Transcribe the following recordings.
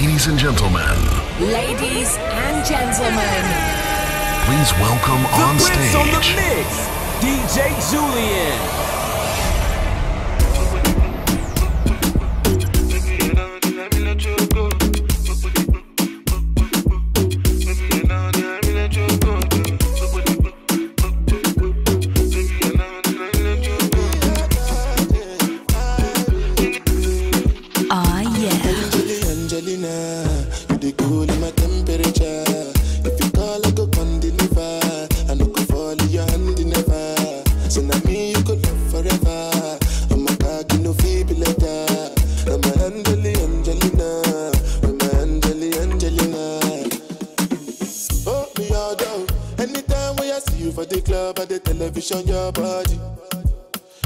Ladies and gentlemen, Ladies and gentlemen, please welcome The on Prince on the stage. mix, DJ Julyen. The television, your body.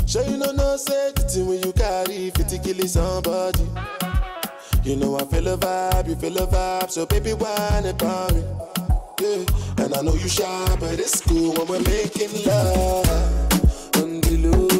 Sure you know no thing when you carry 50 kill somebody. You know I feel a vibe, you feel a vibe, so baby whine about me. Yeah, and I know you shy, but it's cool when we're making love. On the low,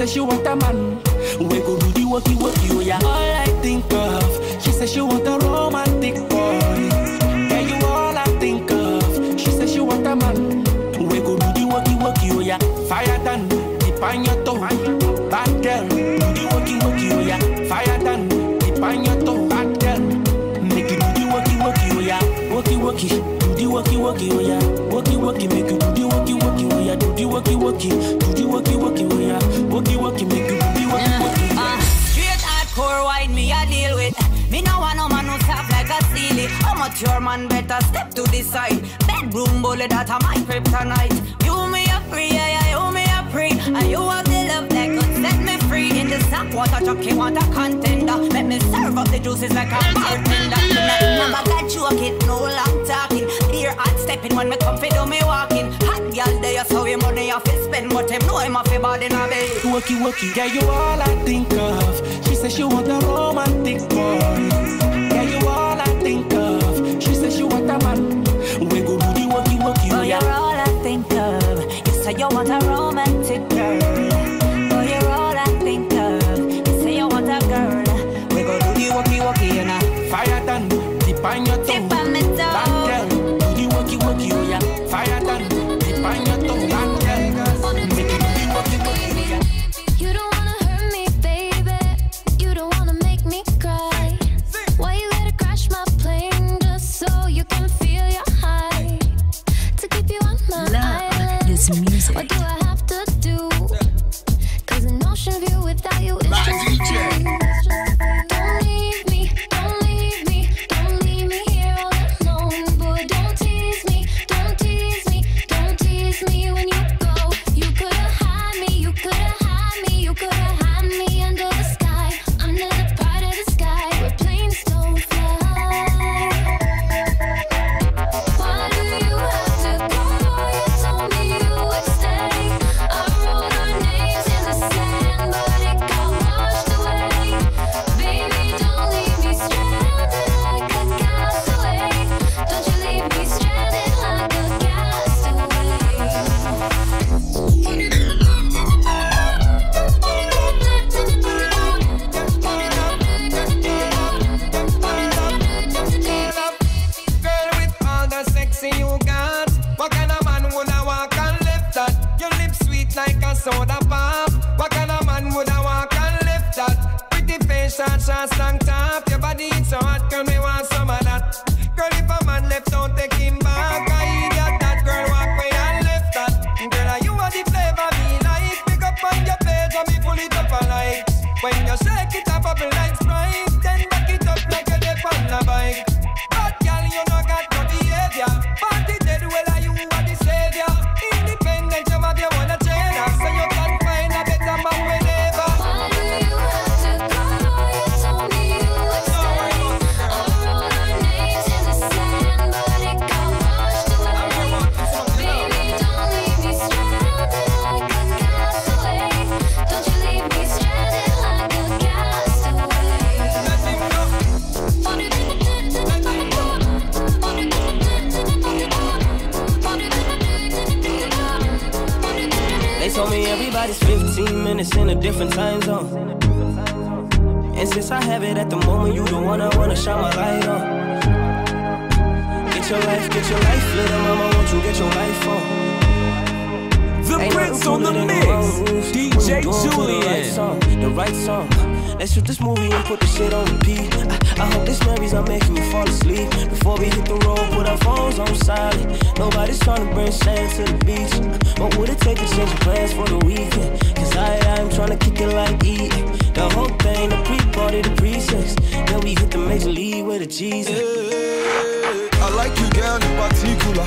She says she want a man. We go do the walkie walkie, oh yeah. All I think of. She says she want a romantic boy. Yeah, you all I think of. She says she want a man. We go do the walkie walkie, oh yeah. Fire than dip on your toe. Bad girl, do the walkie walkie, oh yeah. Fire than dip on your toe. Bad girl, make you do the walkie walkie, oh yeah. Walkie walkie, do the walkie walkie, oh yeah. Walkie walkie, make you walkie walkie, do the walkie walkie, oh yeah. Walkie walkie, make you do the walkie walkie. Uh, straight hardcore wine me I deal with. Me no want no man who soft like a silly. How much your man better step to the side. Bedroom bullet that a my kryptonite. You me a free, yeah, yeah, you me a free. And you have the love that could set me free. In the sack water chucky want a contender. Let me serve up the juices like a bartender. Tonight never got you a kid, no long talking. Here hot stepping when me come fi do me walking. Girl there, so your money off fi spend, but him know him off fi bad in a bed. Walkie walkie, yeah, you all I think of. She says she want a romantic boy. Yeah, you all I think of. She says she want a man. We go do the walkie walkie, Oh, oh you're all I think of. You say you want a romantic chance and taking Shane to the beach. What would it take to change your plans for the weekend? Cause I, I'm trying to kick it like eating. The whole thing, the pre-party, the pre-sex. Then we hit the major league with a Jesus. Hey, I like you, girl, in particular.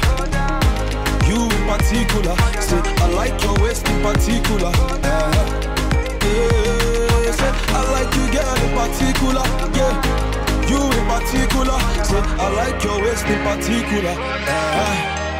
You in particular. Say, I like your waist in particular. Yeah. yeah. Say, I like you, girl, in particular. Yeah. You in particular. Say, I like your waist in particular. Yeah.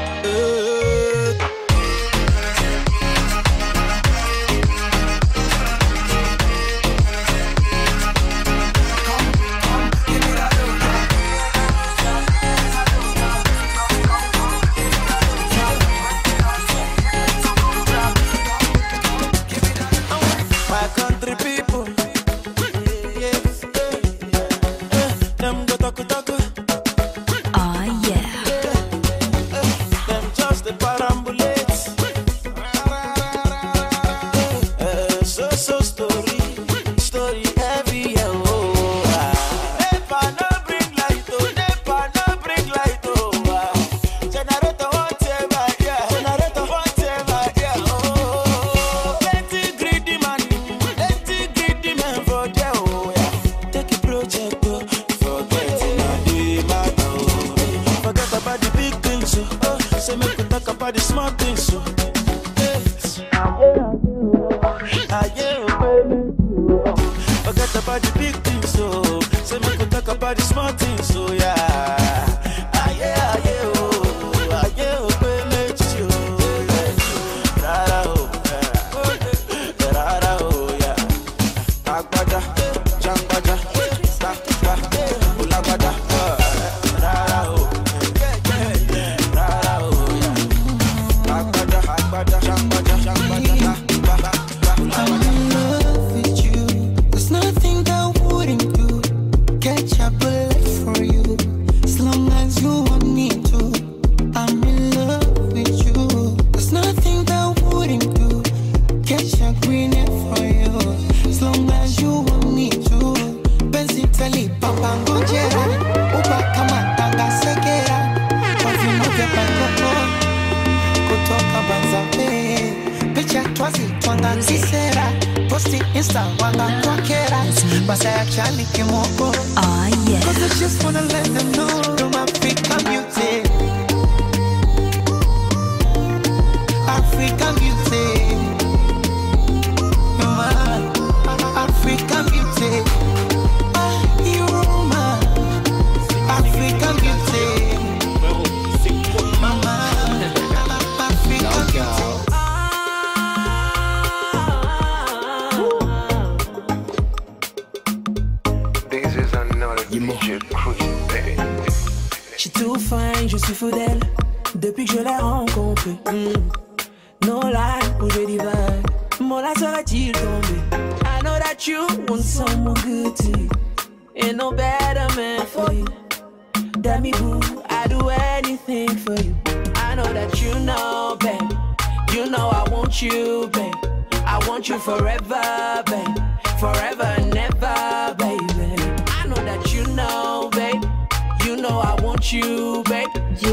want you, babe.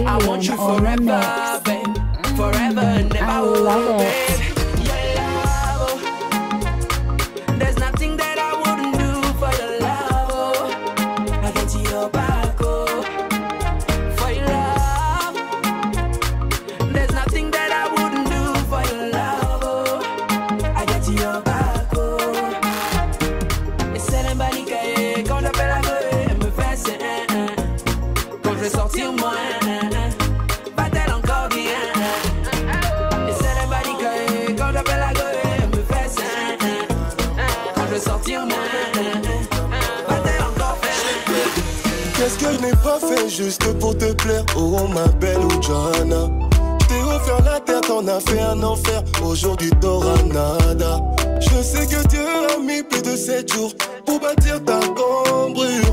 I want you oh, forever, babe. Forever never. I love it. juste pour te plaire. Oh ma belle Ujana. T'es offert la terre, t'en as fait un enfer. Aujourd'hui t'auras nada. Je sais que Dieu a mis plus de 7 jours pour bâtir ta cambrure.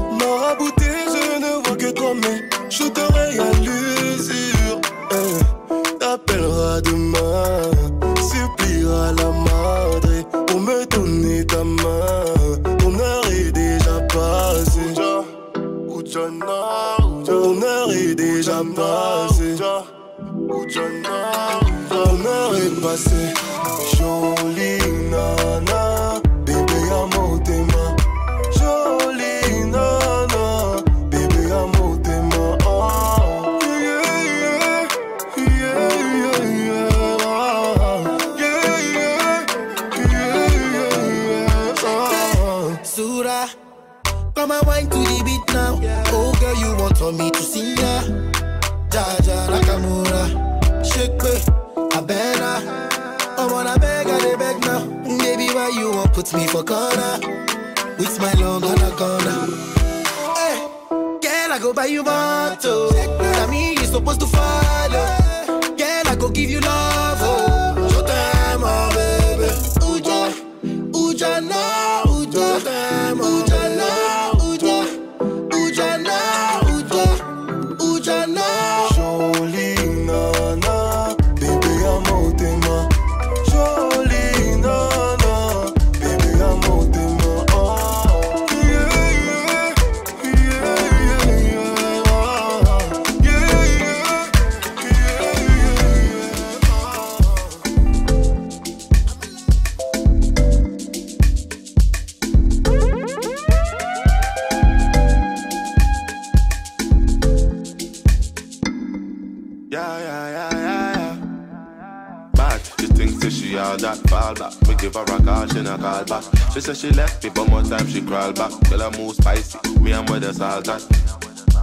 Call, she back. She said she left me, but more time she crawl back. Girl, I move spicy, me and where the salt at.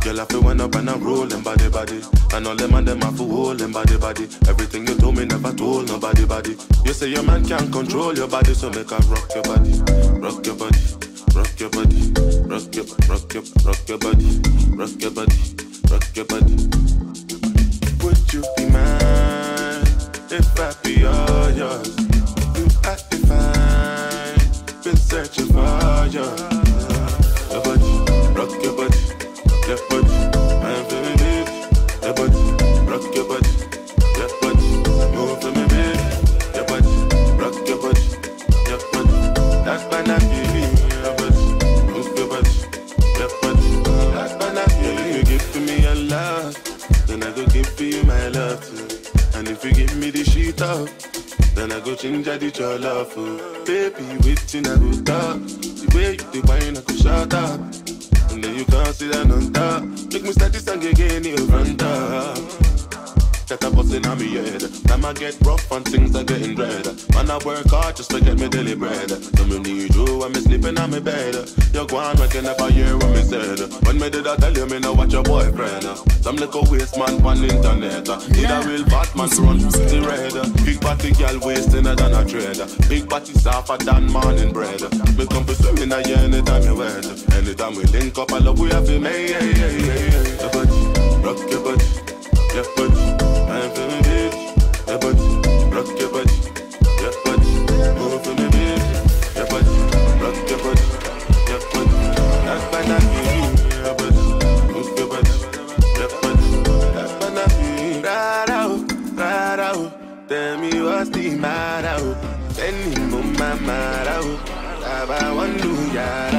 Girl, I feel went up and I'm rolling body body. And all them and them have to hold them body body. Everything you told me never told nobody body. You say your man can't control your body, so make her rock your body, rock your body, rock your body, rock your, rock your, rock your body, rock your body, rock your body. Would you be mine if I be all yours? You to find, searching for you. Did your love for. Baby, waiting I go talk. The way you the wine I go shut up. And then you can't sit down on top. Make me start this song again, you front up. That I bustin' on me head. Time I get rough and things are getting dread. Man, I work hard just to get me daily bread. So me need you when me sleeping on me bed. You go on, I can never hear what me said. When me did I tell you me no watch your boyfriend? Some little waste man on internet. Need a real Batman to run the red. Big body girl wasting it than a trade. Big body softer than morning bread. Me come for swimming a year anytime you wed. Anytime we link up, I love we have to make. Yeah, yeah, yeah, yeah. Your rock your body, your body. Your body, rock your body, your body. Move for me. Your body, rock your body, your body. I feel your body. Move your body, your body. I feel. Right out, right out. Tell me what's the matter. Send me my matter out. Taba wandu yara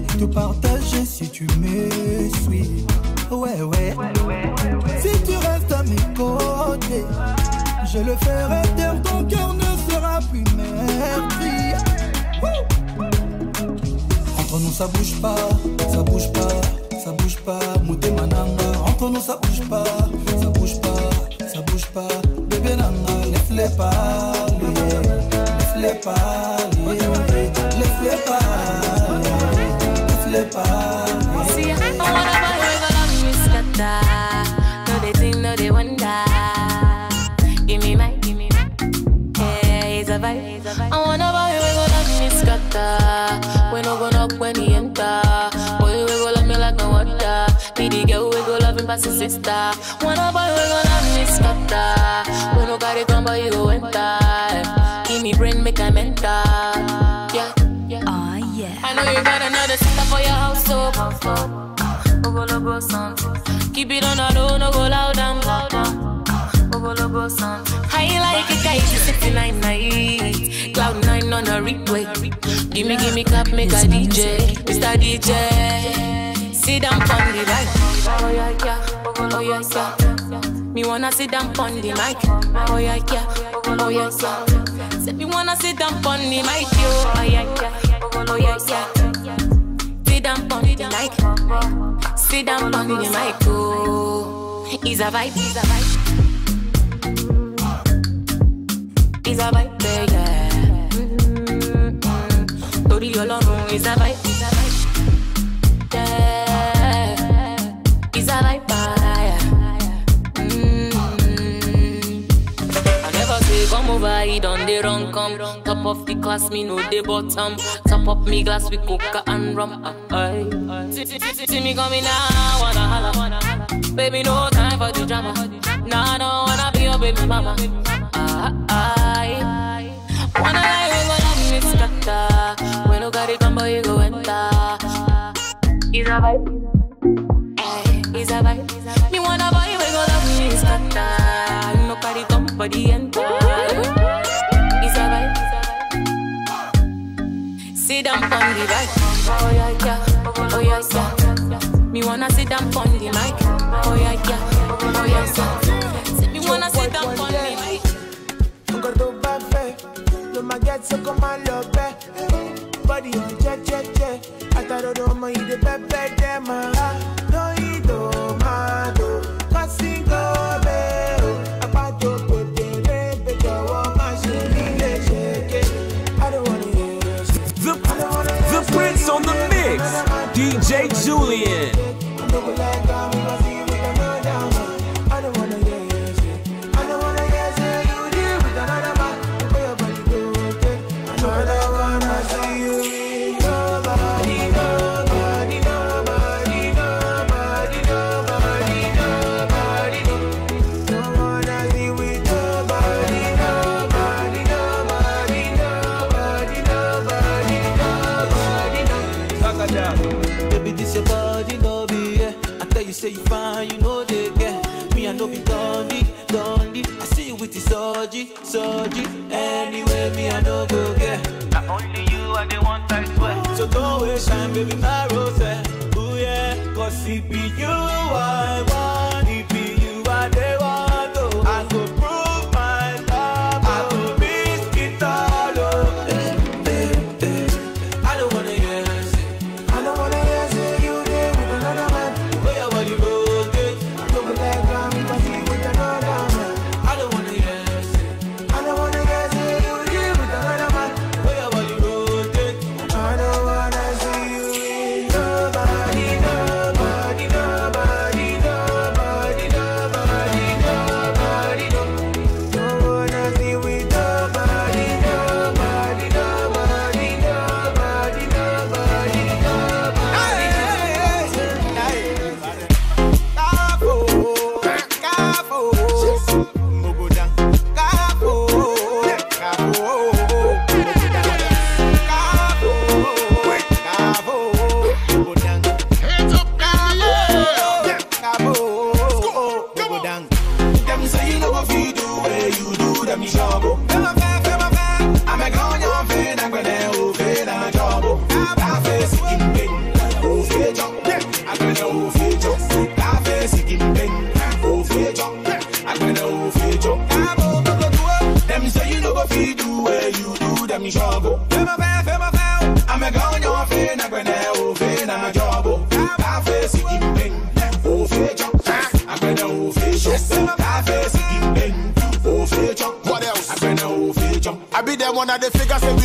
te partager si tu me suis. Ouais, ouais. Si tu restes à mes côtés, je le ferai taire, ton cœur ne sera plus merdi. Entre nous, ça bouge pas, ça bouge pas, ça bouge pas. Mouté entre nous, ça bouge pas, ça bouge pas, ça bouge pas. Bébé Nanga, laisse-les parler, laisse-les parler, I wanna buy love me scatter. No, they think, no, they wonder. Give me my. Yeah, it's a vibe. I wanna buy love me scatter. We no when he enter. Boy, we love me like no other. Be the girl we love him past his sister. Wanna me scatter. We no got it come, but you go enter. Give me brain, make I mental. You got sister for your house, oh. oh, so Ogo oh, logo sound. Keep it on the low, no go loud and loud. Ogo logo sound. I like it, guys. It's 69 night. Cloud nine on a replay. Gimme, gimme clap, make a DJ. Mr. DJ. Sit down on the right. Oh yeah, yeah. Oh yeah, yeah. Me wanna sit down on the mic. Oh yeah, yeah. Oh yeah, yeah. Say me wanna sit down on the mic, yo. Oh yeah, yeah. Oh yeah, yeah. Down on the mic. Sit down on the mic, oh. It's a vibe, it's a vibe. It's a vibe, yeah. Torí Ọlọ́run, it's a vibe. He done the wrong come. Top of the class, me know the bottom. Top up me glass with coca and rum. Aye. See, me coming now, wanna holla. Baby, no time for the drama. Nah, I don't wanna be your baby mama. Aye. Wanna lie, gon' love me scatter. When no got it come, but you go enter. It's a vibe. Eh, aye, It's a vibe. Me wanna buy, we gon' love me scatter. No carry come, but the enter. The right. Oh yeah, yeah. Oh yeah, yeah. Me wanna sit down on the mic. Oh yeah, yeah. Oh yeah, yeah. Say me wanna sit down on the mic. Nǹkan tó bá fẹ́ ló máa gẹ́ tí kò surgery. Anyway, me I know go get. Not only you, I the one I swear. So don't waste time, baby, my rose. Ooh yeah, cause it be you I want, one of the figures say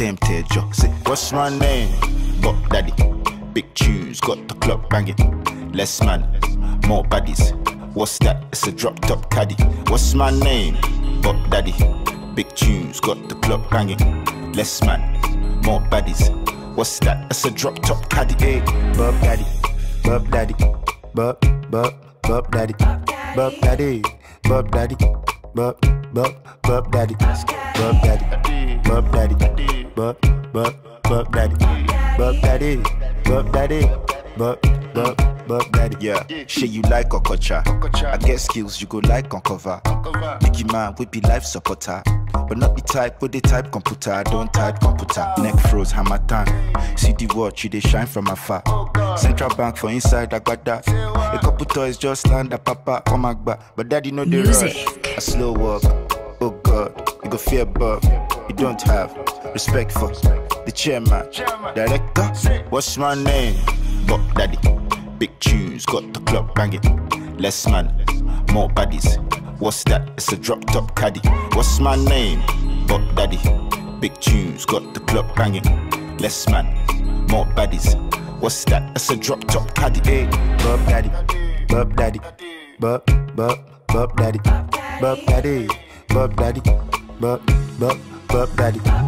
low yo. Say, what's my name? Got daddy. Big tunes, got the club banging. Less man, more baddies. What's that? It's a drop top caddy. What's my name? Got daddy. Big tunes, got the club banging. Less man, more baddies. What's that? It's a drop top caddy. Hey, Bop daddy, Bop daddy, Bop, Bop, Bop daddy, Bop daddy, Bop daddy, Bop, Bop, Bop daddy, Bop daddy, Bop daddy, Bop, Bop, Bop daddy, buck daddy, buck daddy, buck, Bop, Bop daddy. Yeah, shit you like Okocha. I get skills you go like on cover. Biggie man, we be life supporter. But not the type with the type computer. I don't type computer. Neck froze, hammer time. See the watch, you they shine from afar. Central bank for inside, I got that. A couple toys just land a papa, come back back. But daddy know the Music. rush. A slow walk. Oh God, you go fear Bob. You don't have respect for the chairman, director. What's my name? Bop Daddy. Big tunes, got the club banging. Less man, more baddies. What's that? It's a drop top caddy. What's my name? Bop Daddy. Big tunes, got the club banging. Less man, more baddies. What's that? It's a drop top caddy. Hey, Bop Daddy, Bop Daddy, Bop, Bop, Bop Daddy, Bop Daddy, Bop Daddy, Bop, Bop, Bop Daddy, Bop Daddy, Bop Daddy,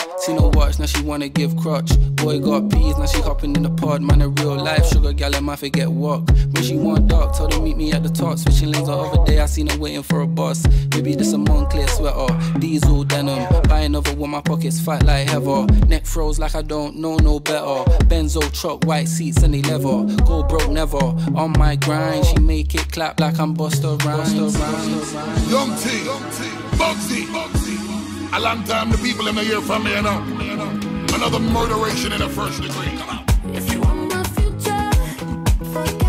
See no watch, now she wanna give crutch. Boy got peas, now she hopping in the pod. Man, a real life sugar gal, and my forget walk. When she want dark, told her meet me at the top. Switching lanes the other day, I seen her waiting for a bus. Maybe this a Moncler sweater, diesel denim. Buy another one, my pockets fat like heather. Neck froze like I don't know no better. Benzo truck, white seats and they leather. Go broke never. On my grind, she make it clap like I'm Busta Rhymes. Young T, Bugsey, A long time the people in the hear from me, you know. Another murderation in the first degree. Come on. If you want my future,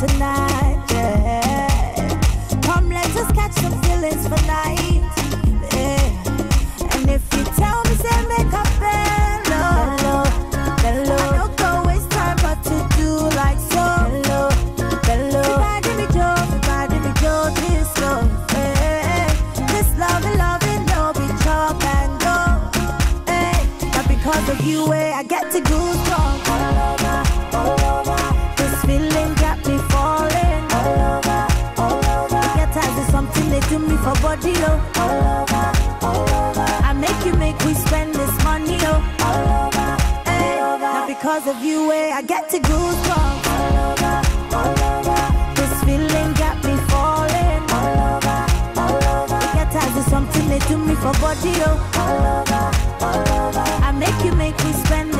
tonight. Oh, I make you make me spend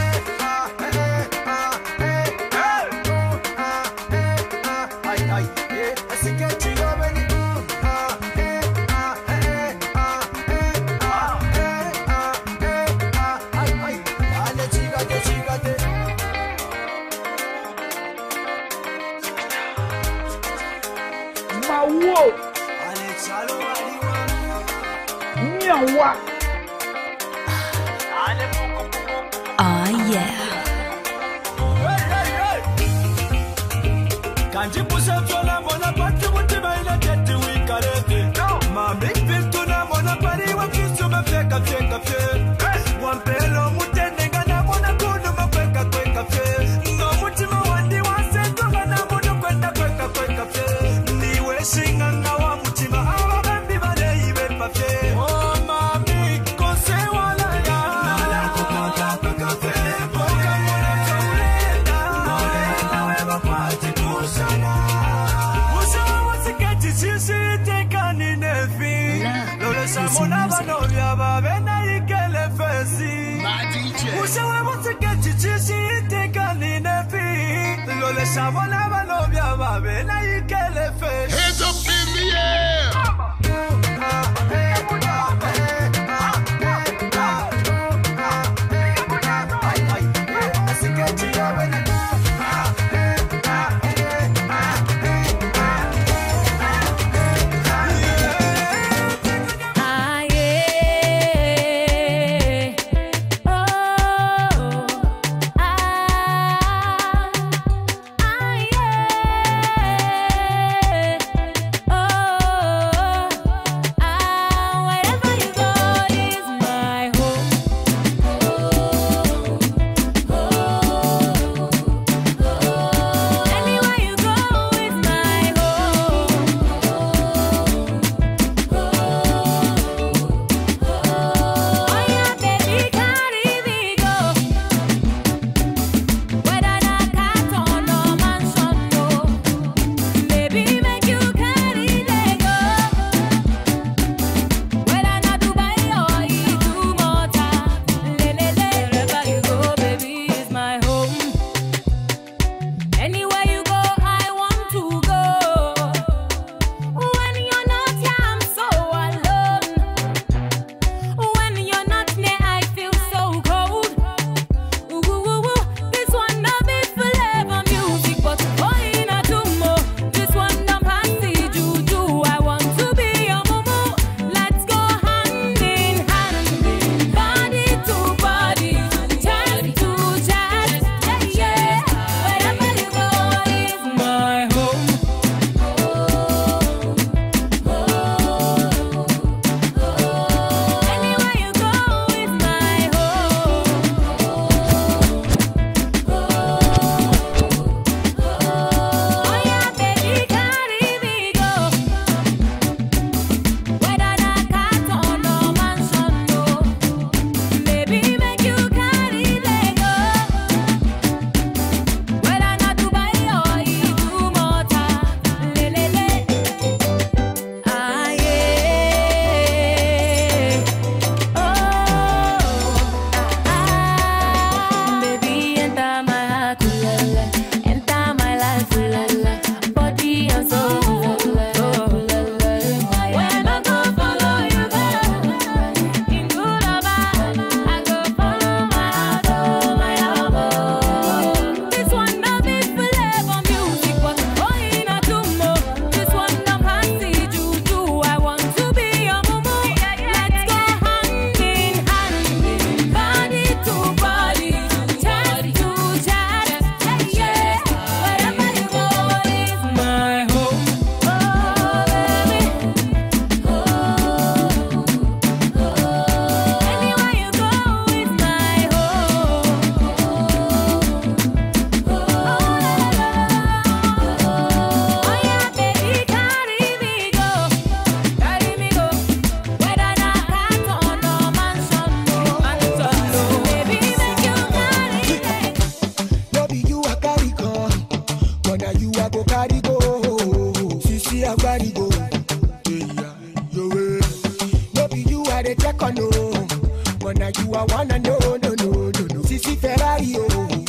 up your life. oh. But you are one and no, no, no, no, no. Sissy Ferrari, oh.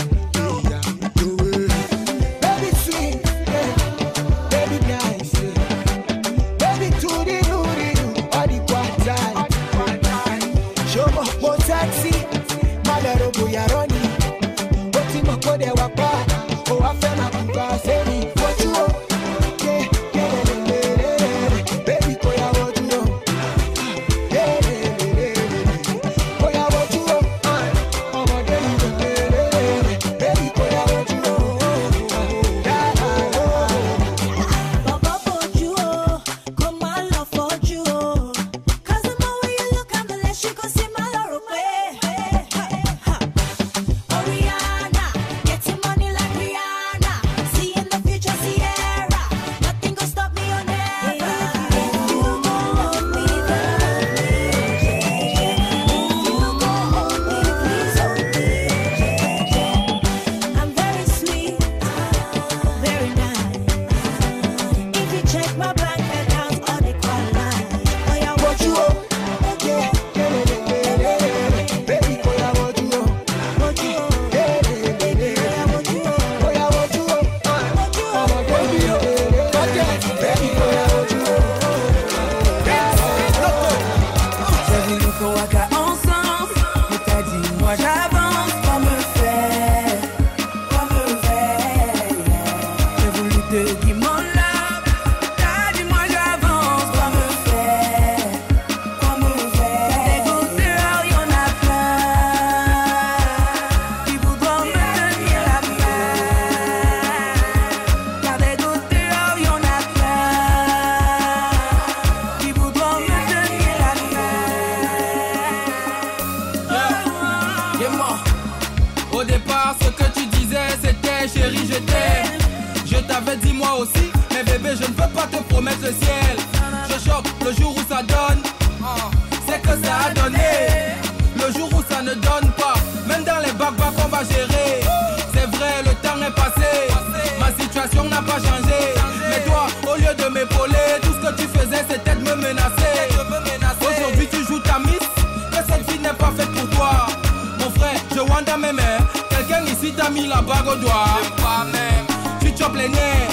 te plaignais.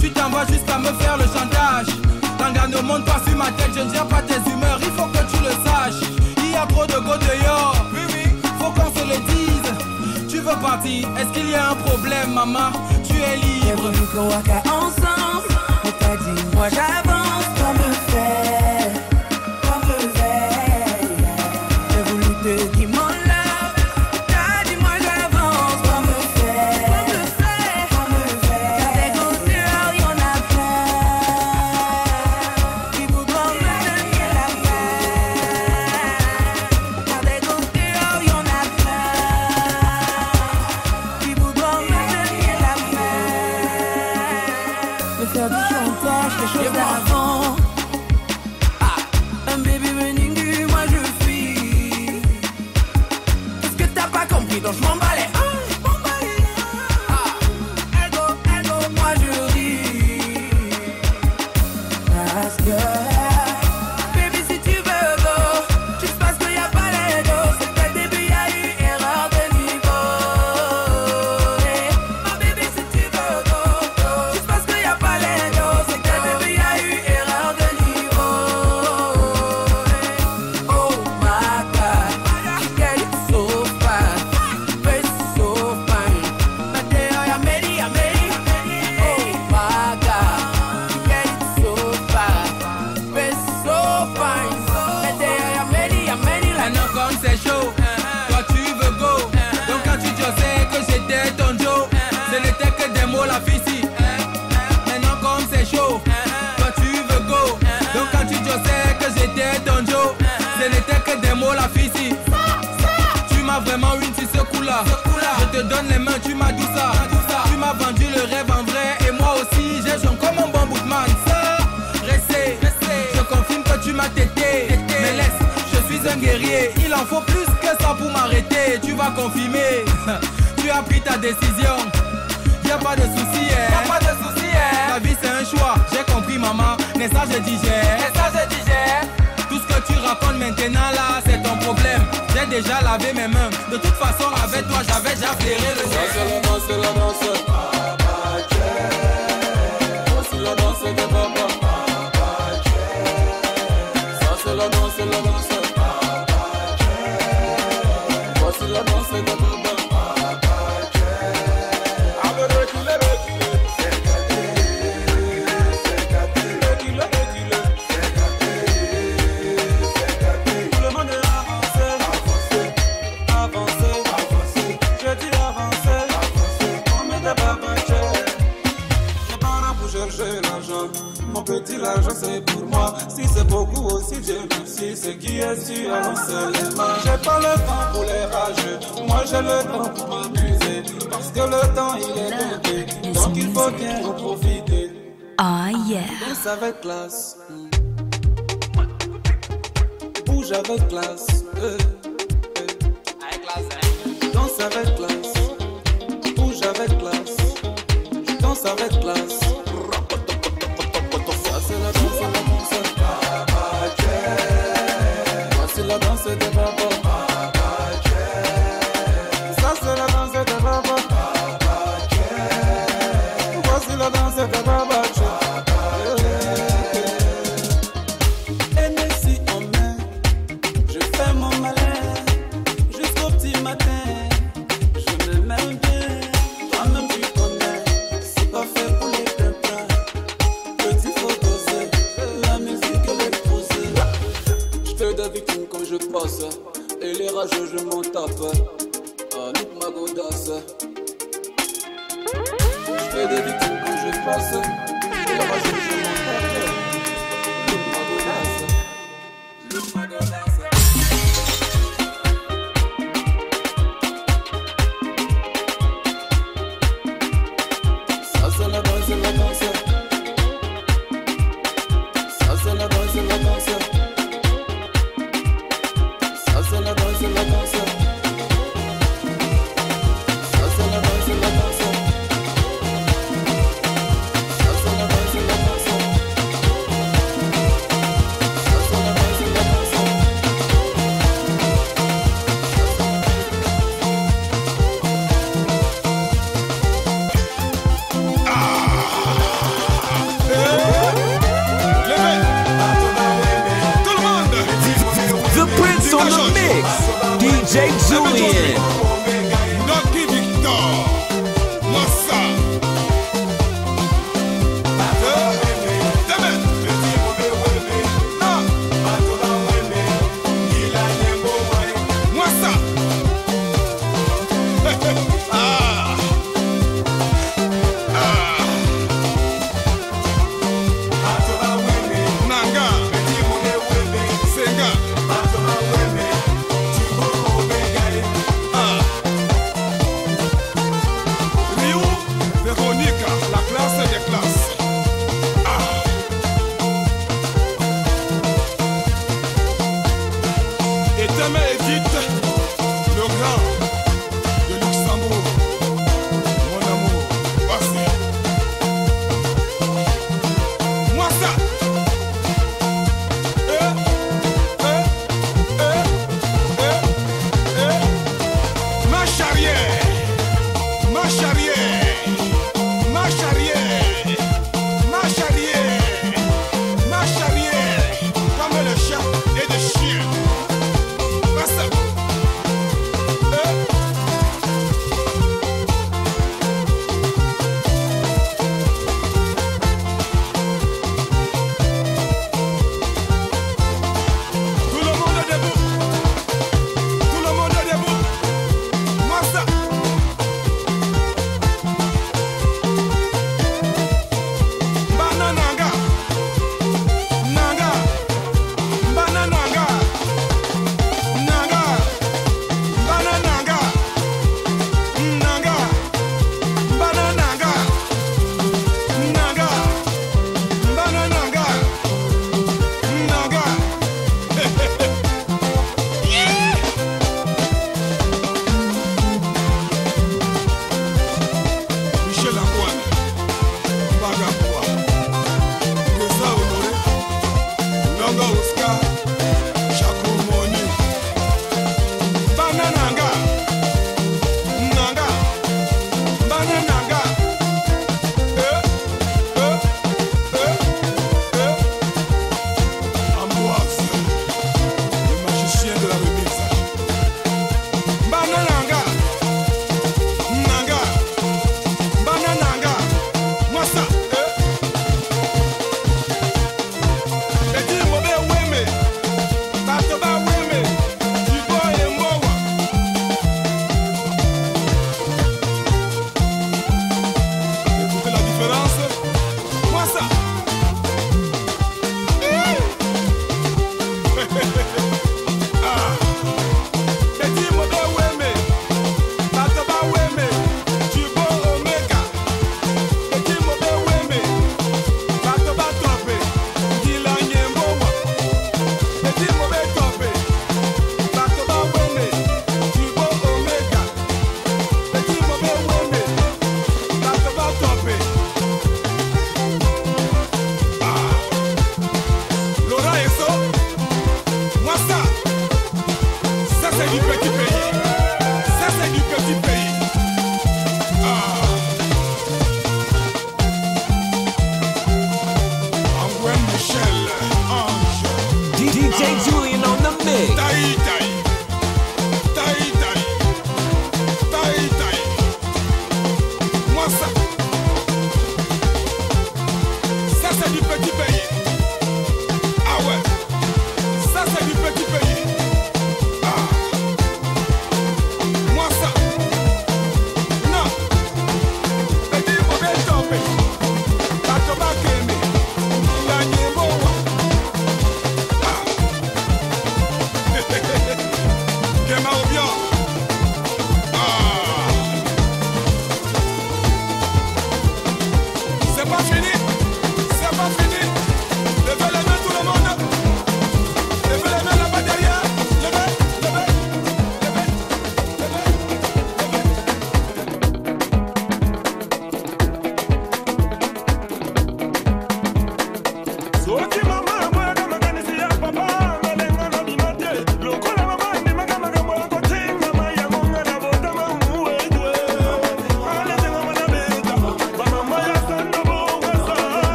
Tu t'envoies jusqu'à me faire le chantage. T'engages ne monte pas sur ma tête, je ne gère pas tes humeurs, il faut que tu le saches. Il y a trop de go dehors, oui, oui, faut qu'on se le dise. Tu veux partir, est-ce qu'il y a un problème, maman? Tu es libre. Ensemble, dit, moi j'avance. danse, papa, danse, voici la danse beaucoup aussi, Dieu merci, ce qui est sûr avance les mains. J'ai pas le temps pour les rageux, moi j'ai le temps pour m'amuser, parce que le temps il est compté, donc il faut bien en profiter. Ah yeah. Ah, euh, euh. Danse avec classe, bouge avec classe, danse avec classe, bouge avec classe, danse avec classe.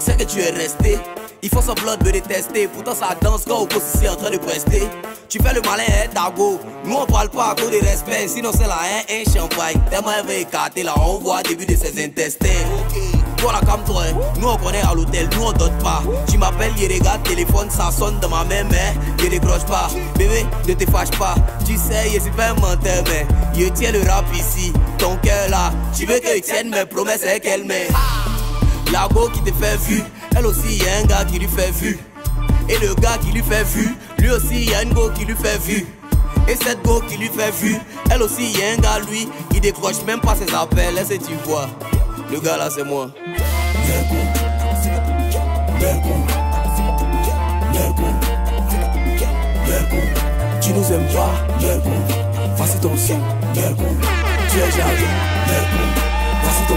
C'est que tu es resté. Il faut semblant de me détester, pourtant ça danse quand on ici en train de prester. Tu fais le malin, hein, Dago. Nous on parle pas à cause de respect, sinon c'est la haine, un champagne. Tellement elle veut écarter là, on voit début de ses intestins. Toi là, comme toi, hein. nous on connaît à l'hôtel, nous on dote pas. Tu m'appelles, il regarde, téléphone, ça sonne dans ma main, mais je décroche pas. Bébé, ne te fâche pas. Tu sais, je suis pas un menteur, mais je tiens le rap ici. Ton cœur là, tu veux que tienne mes promesses avec elle, mais. La go qui te fait vu, elle aussi y a un gars qui lui fait vu. Et le gars qui lui fait vu, lui aussi y a une go qui lui fait vu. Et cette go qui lui fait vu, elle aussi y a un gars lui, il décroche même pas ses appels, que tu vois? Le gars là c'est moi. Tu nous aimes pas, voici ton son, tu es jaloux, voici ton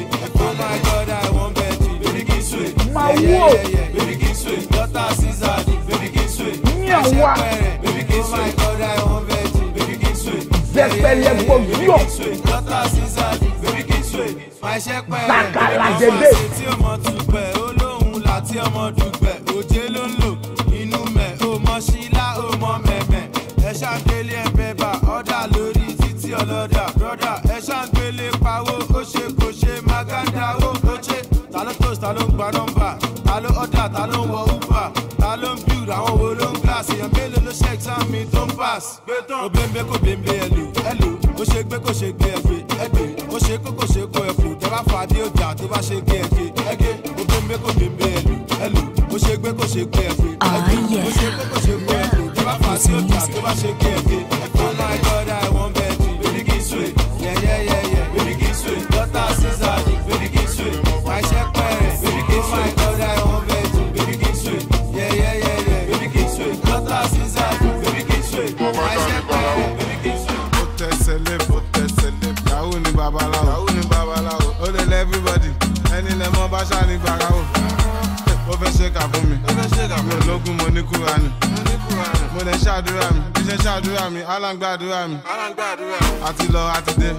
Baby Kingsway, daughter Caesar, baby. Nyawa. Baby God I want virgin, baby Kingsway. Zẹpẹlẹ gbọ̀ngbọ̀. Daughter Caesar, baby tí ọmọ dùgbẹ̀ olóhùn láti ọmọ dùgbẹ̀ òjé ló ń lò. Inú mẹ̀. Ó mọ sílá ó mọ mẹ̀mẹ̀. Ẹ ṣàgbélé ẹ bẹ bá ọ̀dà lórí títí ọlọ́dà. Brọ́dà ẹ ṣàgbélé pawó. Ó ṣe kò ṣe maganda ó ó ṣe. Ta ló toast ta ló ń gba exam mi ń pass. Bẹ́ẹ̀ kò bẹ́ẹ̀ ẹlò ẹlò ó ṣe gbé kò ṣe gbé ẹgbẹ́ ẹgbẹ́ ó ṣe kó kò ṣe kó ẹ̀fọ́ tẹ bá fà dé ọjà tó bá ṣe gbé ẹgbẹ́ ẹgbẹ́ bẹ́ẹ̀ kò bẹ́ẹ̀ ẹlò ẹlò ó ṣe gbé kò ṣe gbé ẹgbẹ́ ẹgbẹ́ ó ṣe kó kò ṣe kó ẹ̀fọ́ tẹ bá fà dé ọjà tó bá ṣe gbé ẹgbẹ́ ṣèkà fún mi. mo ní kúra mo ní kúra ni. mo lè ṣàdúrà mi. iṣẹ́ ṣàdúrà mi. aláǹgbá àdúrà mi. àti lọ àti dé.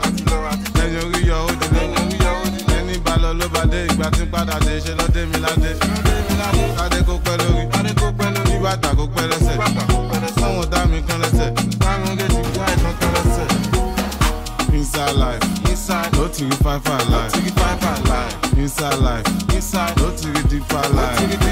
lẹ́yìn orí yọ ó ti ẹni bá lọ ló bá dé. ìgbà tí ń padà dé ṣe ló dé mi ládé. ládé kó pẹ́ lórí. ládé kó pẹ́ lórí. bíbàtà kó pẹ́ lẹ́sẹ̀. lẹ́sẹ̀. táwọn dá mi kán lẹ́sẹ̀. Inside life, inside, no to five life, no to five life, inside life, inside, no to deep life.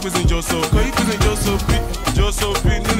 jó sopi. Nínú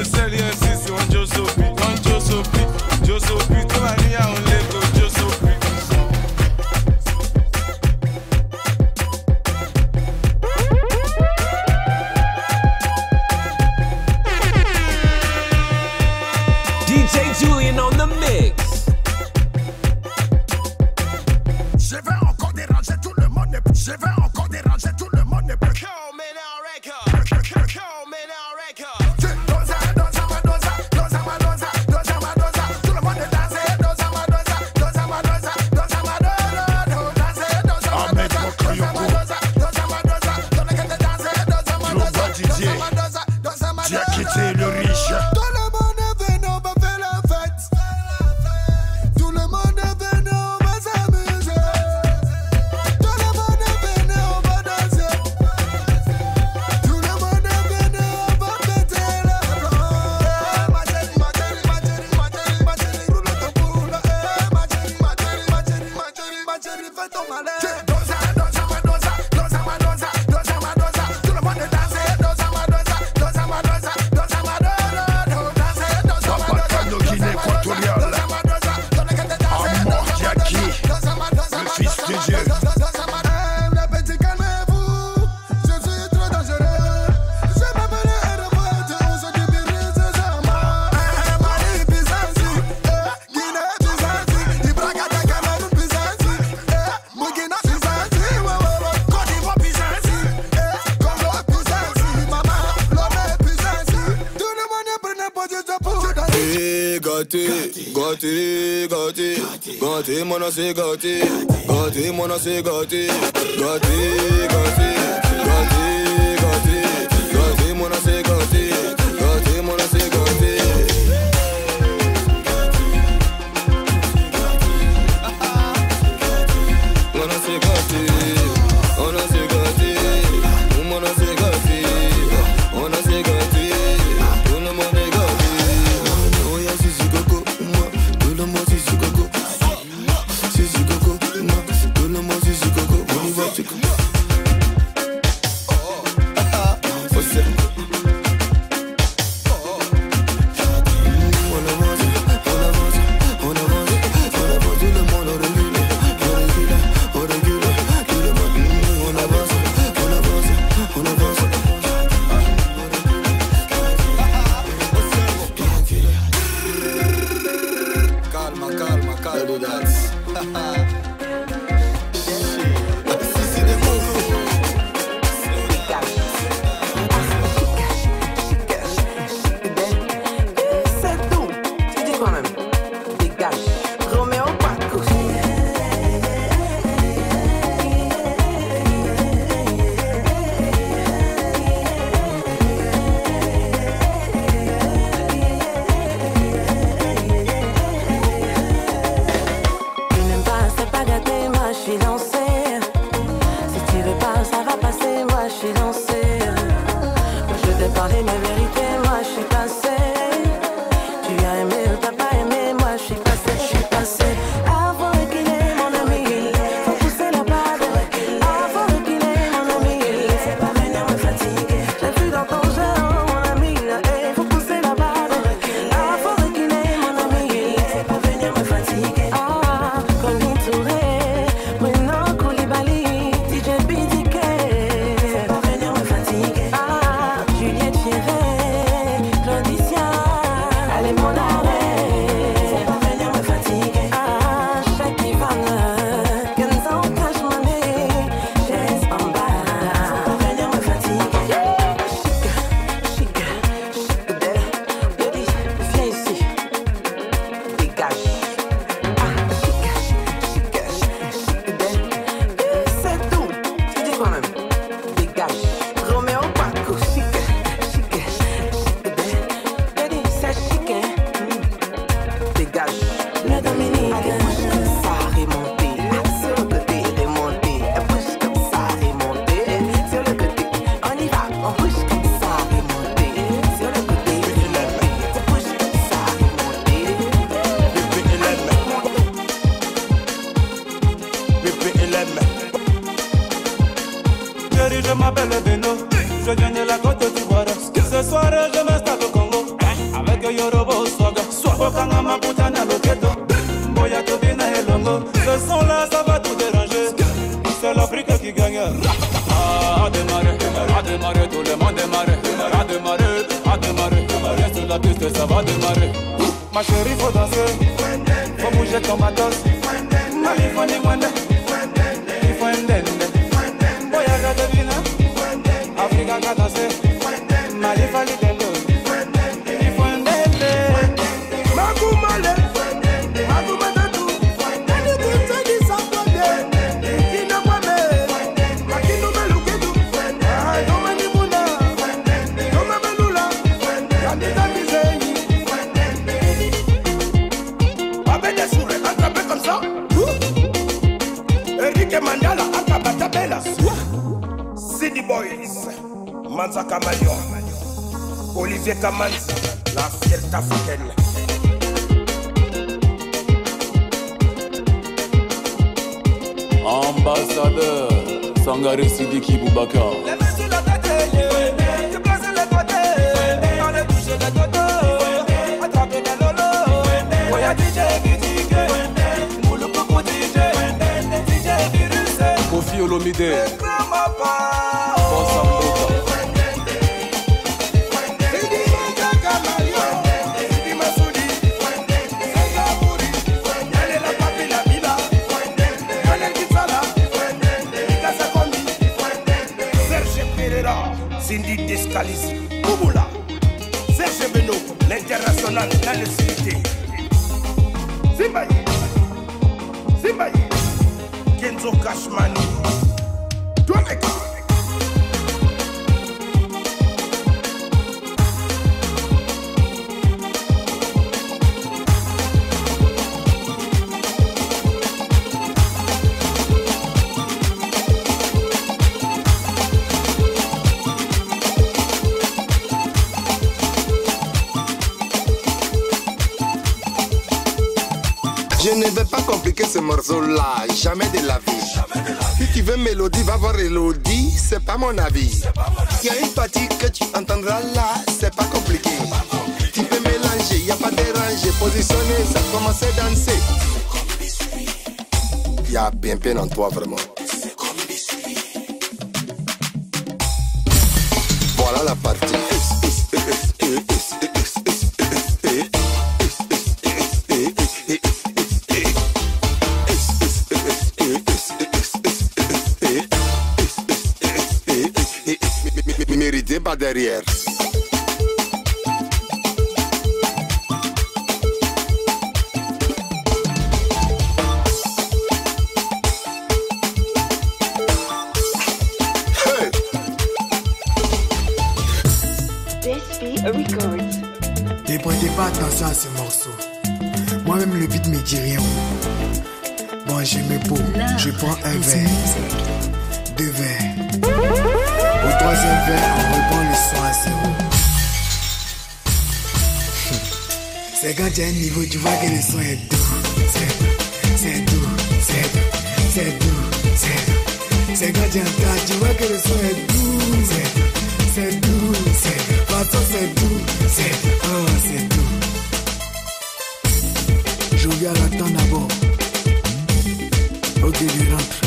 sẹ́ẹ̀lì NCC, c'est gâté, gâté, mon c'est gâté, gâté, gâté, gâté, gâté, gâté, mon c'est gâté, morceau-là, jamais de la vie. Si tu veux mélodie, va voir Elodie, c'est pas mon avis. Il y a une partie que tu entendras là, c'est pas compliqué. Tu peux mélanger, y a pas déranger, positionner, ça commence à danser. Y a bien peine en toi vraiment. Voilà la partie. C'est un niveau, tu vois que le son est doux. C'est c'est doux, c'est doux, c'est doux, c'est doux. C'est quand tu entends, tu vois que le son est doux. C'est c'est doux, c'est Façon c'est doux, c'est oh c'est doux. Je viens l'attendre d'abord. Ok, je rentre.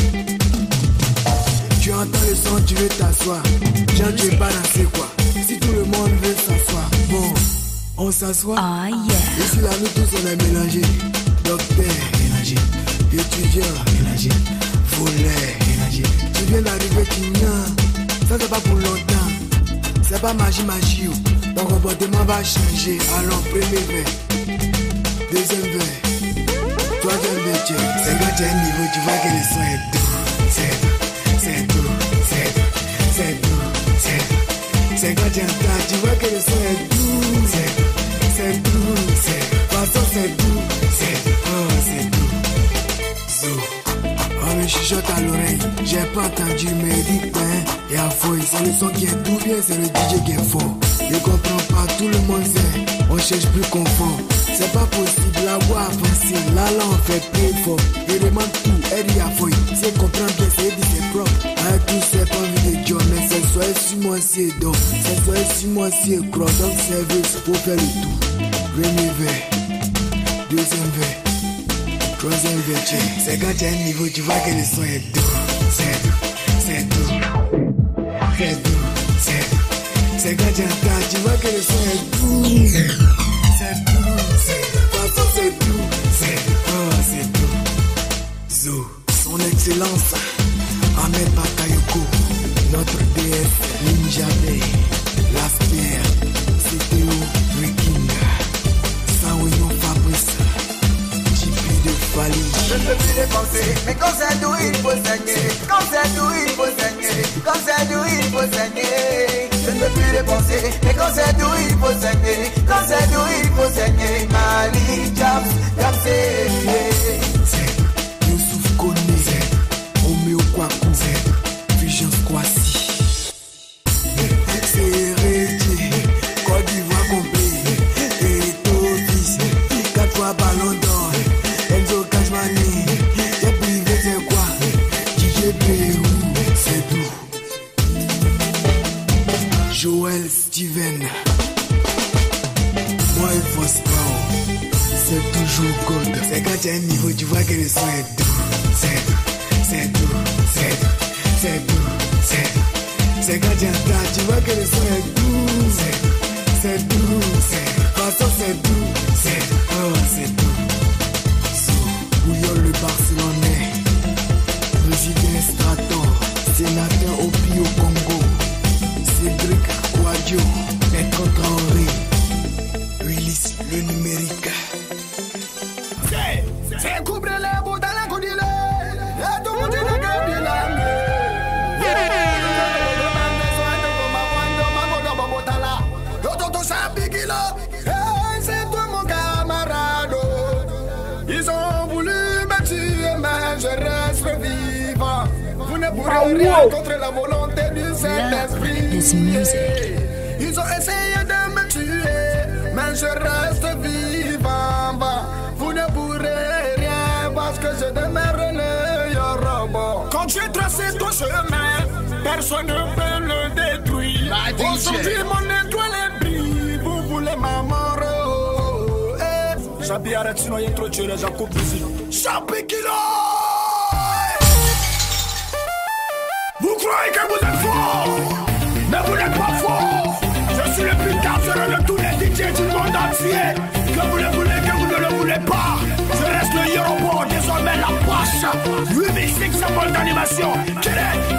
Tu entends le son, tu veux t'asseoir. Genre, tu veux pas danser quoi. Si tout le monde veut s'asseoir, bon, on s'assoit. Ici là, nous tous on est mélangés. Docteur, mélangé. Étudiant, mélangé. Volet, mélangé. Tu viens d'arriver, tu n'as. Ça, c'est pas pour longtemps. C'est pas magie, magie. Ton comportement va changer. Alors, premier verre. Deuxième verre. Troisième verre. C'est quand tu un niveau, tu vois que le son est doux. C'est doux, c'est doux, c'est doux, c'est doux, c'est. C'est quand tu entends, tu vois que le son est doux. C'est c'est doux, c'est c'est doux, c'est oh, c'est doux. Zou. On me chuchote à l'oreille, j'ai pas entendu, mais dit et à fouille, c'est le son qui est doux, bien c'est le DJ qui est fort. Je comprends pas, tout le monde sait, on cherche plus confort. C'est pas possible, la voix là là on fait plus fort. Il demande tout, elle dit à fouille, c'est comprendre bien, c'est dit c'est propre. À tout c'est pas envie de Dieu, mais c'est soit si moi c'est donc, c'est soit si moi c'est croix, donc service pour faire le tout. Verre, deuxième verre. Troisième vertu, c'est quand tu as un niveau, tu vois que le son est doux. C'est doux, c'est doux. C'est doux, c'est doux. C'est quand tu entends, tu vois que le son est doux. C'est doux, c'est doux, c'est doux. C'est doux. Oh, c'est doux. Zou, son excellence, Ahmed Bakayoko, notre DF, Ninja Plus dépenser, mais quand c'est doux, il faut saigner. Quand c'est doux, il faut saigner. Quand c'est doux, il faut saigner. Je ne peux plus dépenser, mais quand c'est doux, il faut saigner. Quand c'est doux, il faut saigner. Mali, Japs, Japs, demeure le robot. Quand tu as tracé ton chemin, personne ne peut le détruire. Aujourd'hui, mon étoile est brille. Vous voulez ma mort. oh, eh. Chabi, arrête, sinon il y a trop de tueurs, j'en coupe ici. Kilo! Vous croyez que vous êtes fort, mais vous n'êtes pas fort. Je suis le plus dangereux de tous les DJ du monde entier. Que vous le voulez, que vous ne le voulez pas marche 8500 volts d'animation Quel est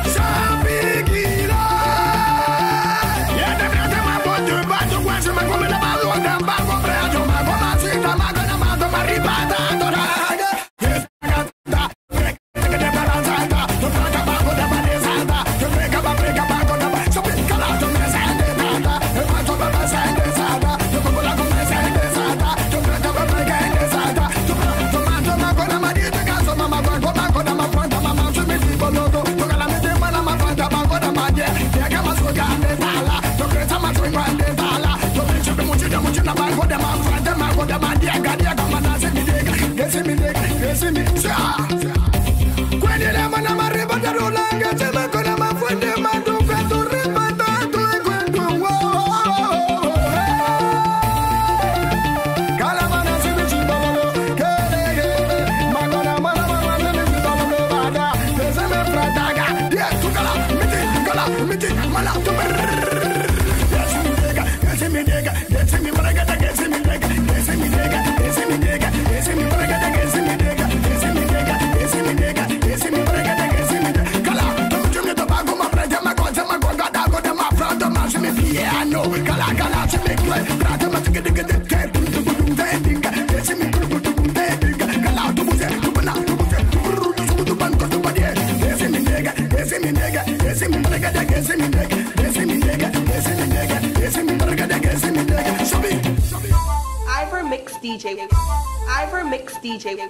DJ. Ivor Mix DJ.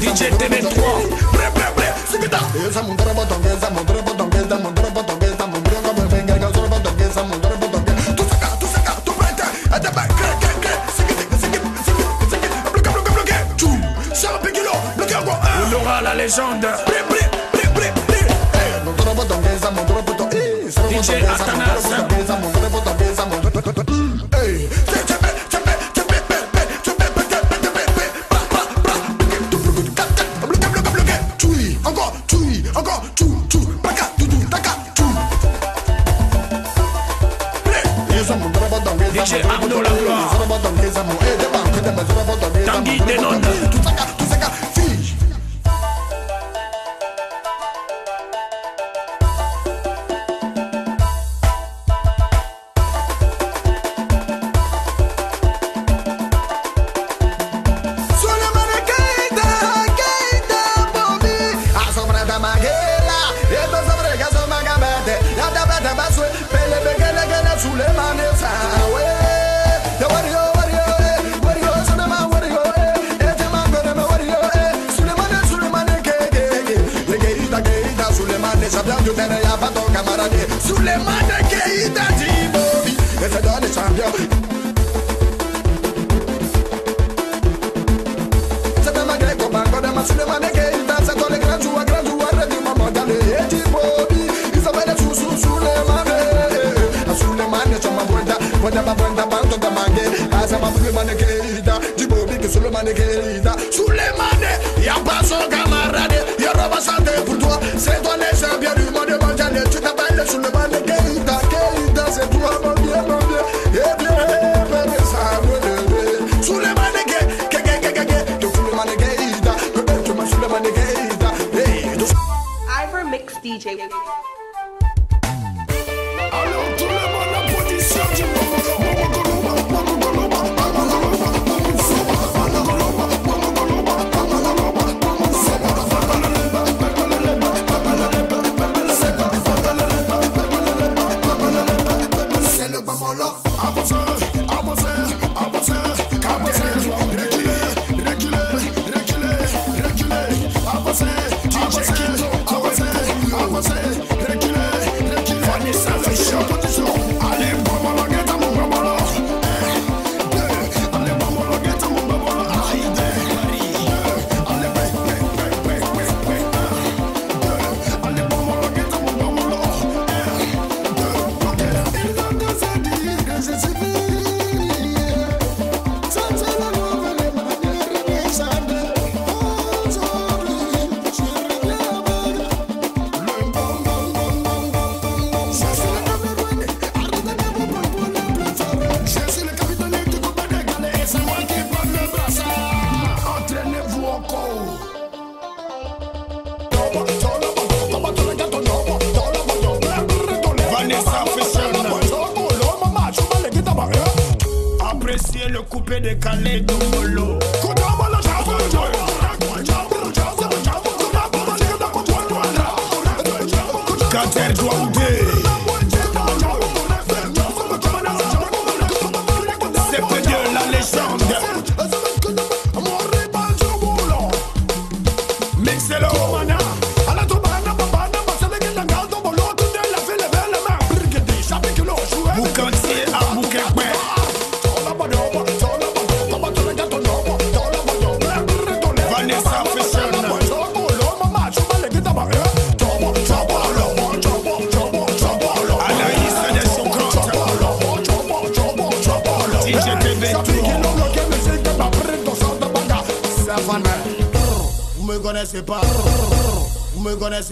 DJ TV3 Subida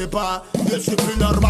connaissez pas, je suis plus normal.